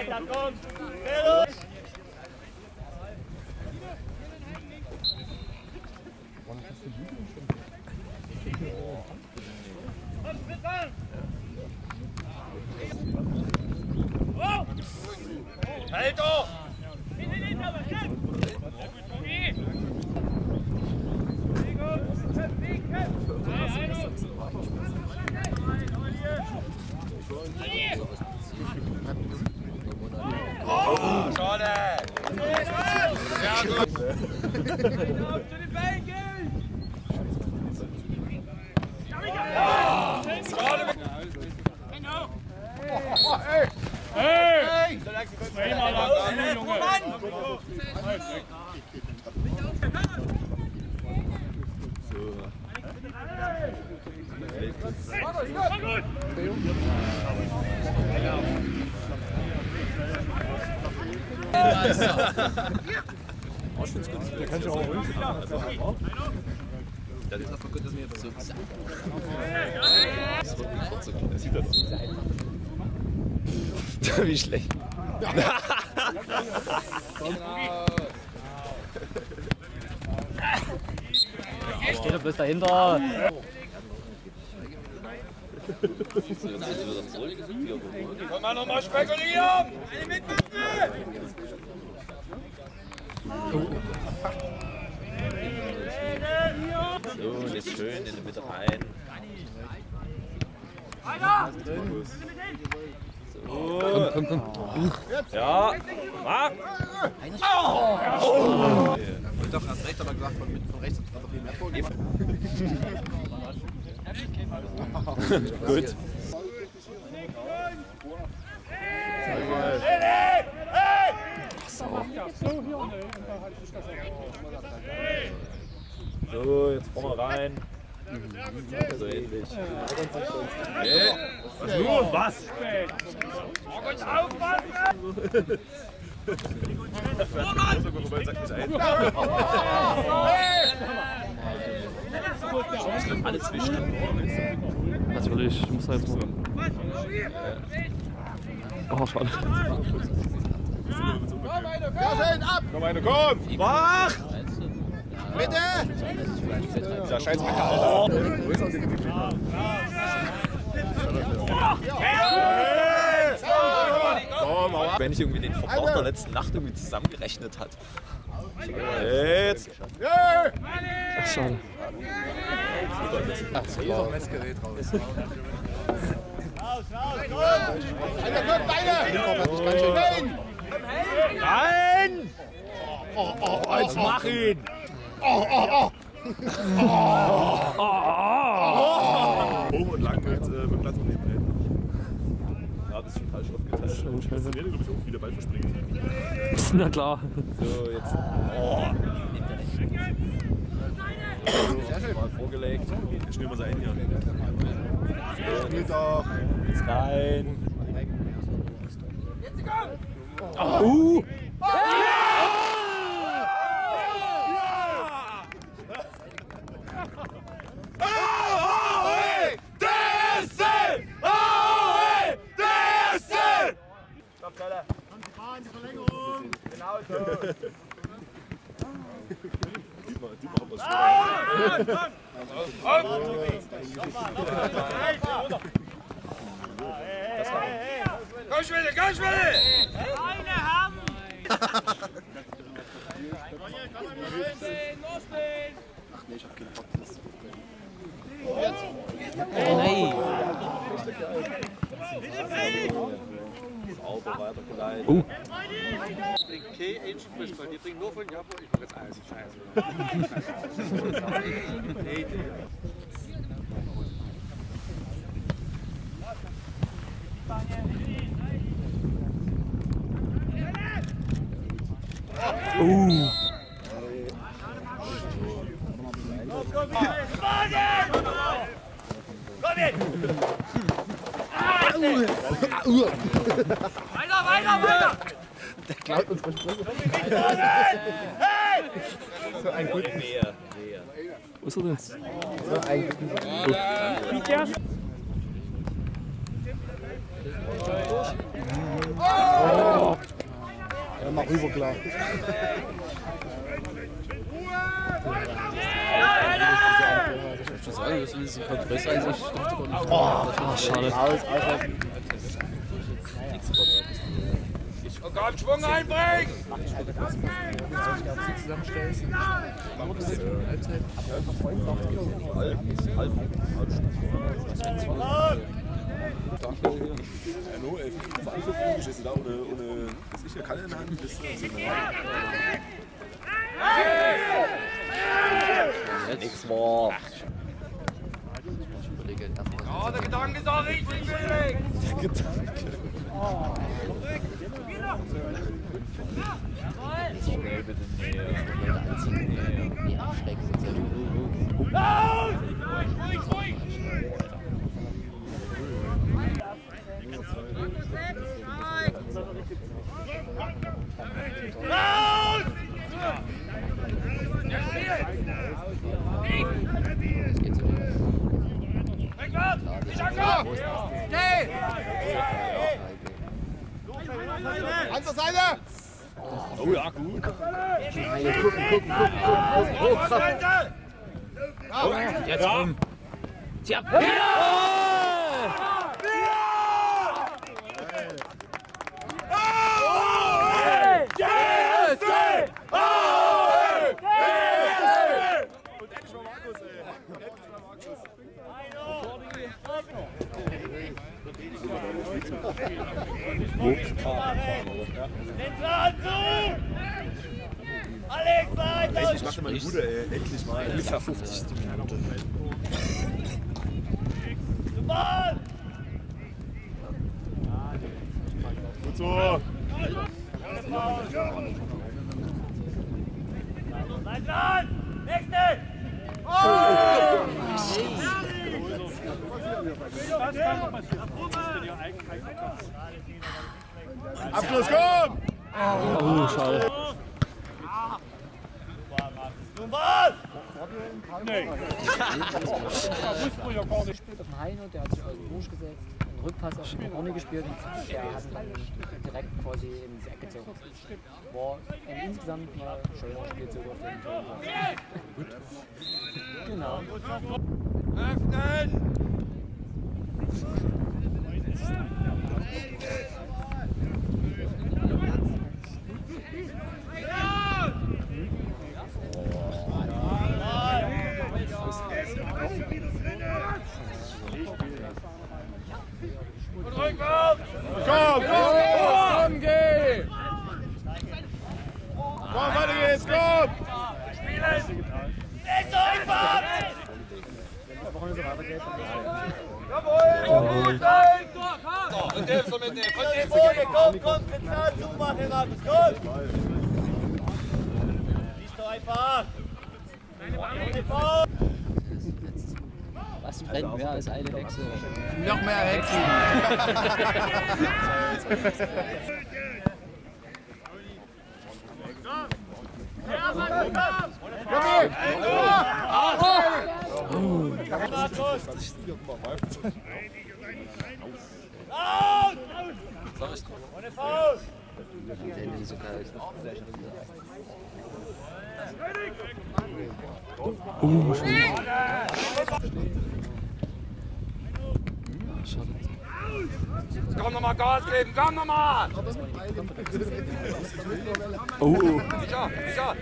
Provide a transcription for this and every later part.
Weiter, komm! Sehr gut! Halt doch! Wie schlecht. Steht doch bloß dahinter. Können wir nochmal spekulieren? So, und jetzt schön in die Mitte rein. So. Komm, komm, komm. Ja, mach! Doch, hast recht, aber gesagt, von, von rechts hat er viel mehr vorgegeben. Gut. So, jetzt vorne rein. So ähnlich. Nee. Was nur? Was? Alle zwischen. Natürlich, ich muss da jetzt mal. Oh, schade. Komm, eine, komm! Mach! Bitte! Dieser scheiß Acker, Alter. Komm. Wenn ich irgendwie den Verbrauch der letzten Nacht irgendwie zusammengerechnet hat. Jetzt! Ach, schade. Messgerät raus. Alter, komm, beide! Nein! Nein! Oh, oh, oh, jetzt mach ihn! Hoch und lang mit, äh, mit Platz und. Ja, das ist schon falsch aufgeteilt. Schön, schön. Das wäre, glaube ich, auch wieder Ball verspringt. Na klar. So, jetzt. Oh. So, mal vorgelegt. Jetzt schnell mal so ein hier. Spielt doch. Jetzt rein. Uh! Diesmal, diesmal haben wir es schon. Komm, Schwede, komm, Schwede! Eine haben! Nein! Sauber weitergeleitet. Uh. Kein Angel Fußball, die bringen nur von Japan. Ich mach jetzt alles scheiße. nee, nee. Uh! Weiter, weiter, weiter! Näher, näher. Wo ist er denn? Dann mach rüber, klar. Ich muss sagen, das ist ein Kongress eigentlich. Ich dachte gar nicht. Ah, schade. Alles, alles. Und komm, Schwung einbringen! Ja, nur, ey, Verantwortung stehst du da ohne, ohne, was ich ja kann in der Hand, bist du so eine Nix war. Ja, der Gedanke ist auch richtig, Felix! Schnell bitte näher. Die Arschlecke sind sehr gut. Ruhig, ruhig! Raus! Geht so. Rückwärts! Nicht ankommen! Steh! An zur Seite! Oh ja, gut. Heile, gucken, gucken, gucken, gucken. Oh, krass. Jetzt rum. Tja. Endlich macht er mal Bruder, ey. Endlich mal. Ungefähr 50 Gut so. Bleib dran! Nächste! Abschluss, komm! Oh, schade. Gespielt auf den Heino, der hat sich aus dem Busch gesetzt, einen Rückpass auf den Ronny gespielt und der hat ihn dann direkt quasi ins Eck gezogen. War ein insgesamt mal schöner Spielzug auf den Tor. Genau. Öffnen! Und rückwärts! Komm, komm, komm, geh! Komm, weiter geht's, komm! Spielen! Nicht so einfach! Jawohl! Gut, ein! So, und der ist so mitnehmen. Und jetzt komm, komm, Konzentration machen, Rabbis, gut! Nicht so einfach! Was brennt mehr als eine Hexe? Noch mehr Hexen. Ohne Faust! Der nicht so kalt. Oh, schade. Schade. Komm nochmal Gas geben, komm nochmal! Oh, oh. Sicher, sicher!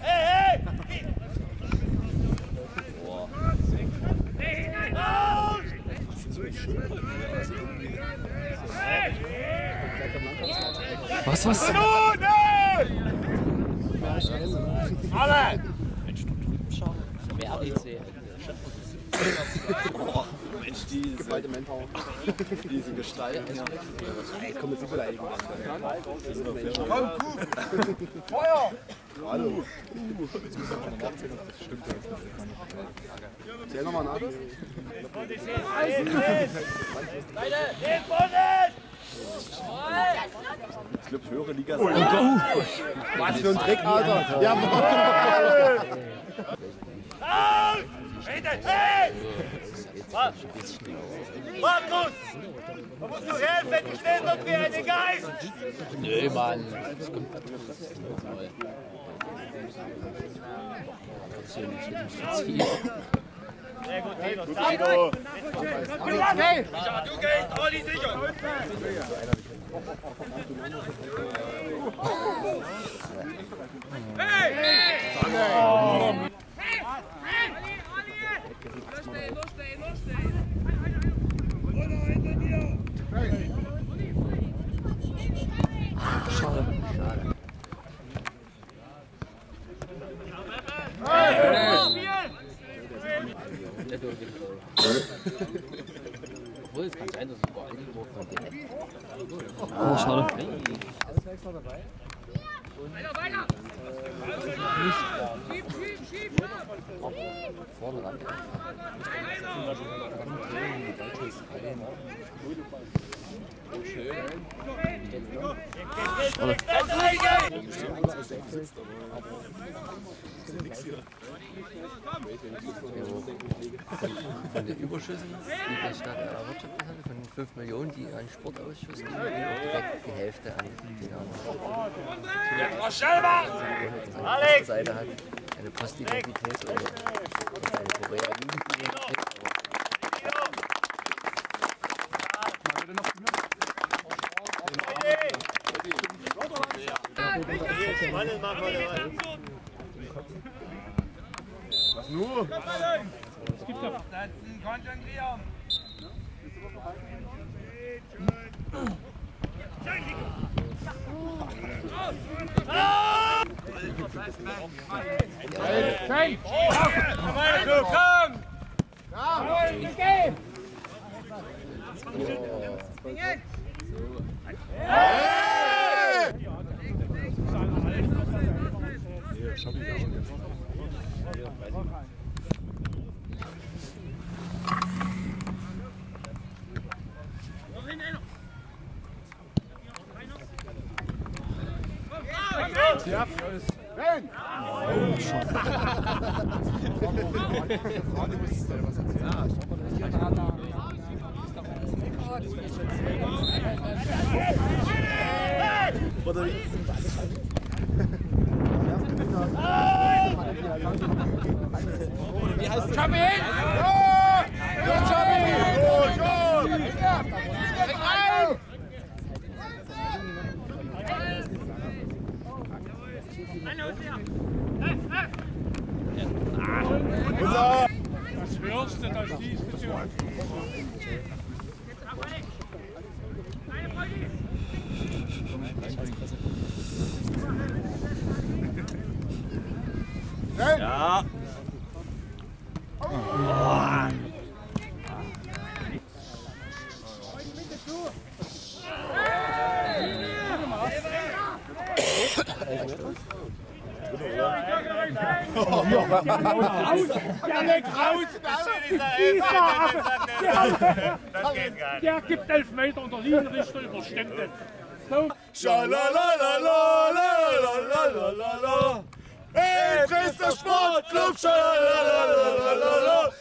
Hey, hey! Raus! Was, was? Alle! Mehr ABC. Mensch, diese, Beide Manpower. diese Gestalt. Ey, komm, jetzt nicht beleidigen. Komm, gut! Feuer! Hallo. Zähl nochmal nach. Leute, Boden! Ich glaube, höhere Liga ist. Oh, oh. Was für ein Dreck, Alter. Ja, Mann. Hey! Markus! Da musst du helfen, du stehst dort wie ein Geist! Nö, Mann. Das kommt Kannst du ja nicht mit dem sehr gut, Tino. Tino! Du gehst, Olli, sicher! Der Obwohl, es kann sein, dass es überall irgendwo von denen. Oh, schade. Alles extra dabei. Weiter, weiter! Schieb, schieb, schieb! Vorne ran. Von den Überschüssen, die der Stadt erwirtschaftet hatte, von den 5 Millionen, die an Sportausschuss gingen, ging auch direkt die Hälfte an. Alex! Hat eine Postidentität und eine Korea-Jugendidentität. Was nur? Es gibt ja. Setzen, konzentrieren. Schön. Schön. Schön. Schön Oder wie? Wie heißt Chubby! Go, Chubby! Go, go! Rein! Einer ist leer! Hey, hey! En, ah. Als wilste, als die is natuurlijk. Ja. Oh. Das geht gar nicht. Der gibt elf Meter und der Linienrichter überstimmt es. So. Schalalalalalalalala. Hey, Dresdner Sportclub! Schalalalalala.